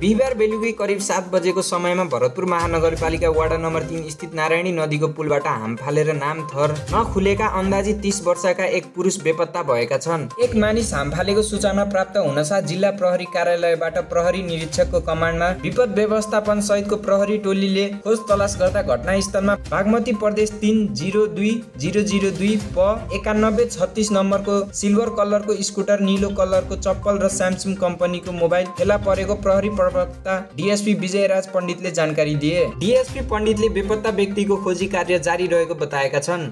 बिहिबार बेलुकी करिब सात बजेको समयमा भरतपुर महानगरपालिका वाडा नम्बर तिन स्थित नारायणी नदीको पुलबाट हाम फालेर नाम थर नखुलेका अन्दाजी तीस वर्षका एक पुरुष बेपत्ता भएका छन्। एक मानिस हाम फालेको सूचना प्राप्त हुनसाथ जिल्ला प्रहरी कार्यालयबाट प्रहरी निरीक्षकको कमान्डमा विपद व्यवस्थापन सहितको प्रहरी टोलीले खोज तलास गर्दा घटनास्थलमा बागमती प्रदेश तिन जिरो दुई जिरो जिरो दुई प एकानब्बे छत्तिस नम्बरको सिल्भर कलरको स्कुटर निलो कलरको चप्पल र स्यामसुङ कम्पनीको मोबाइल फेला परेको प्रहरी प्रवक्ता डिएसपी विजयराज पण्डितले जानकारी दिए। डिएसपी पण्डितले बेपत्ता व्यक्तिको खोजी कार्य जारी रहेको बताएका छन्।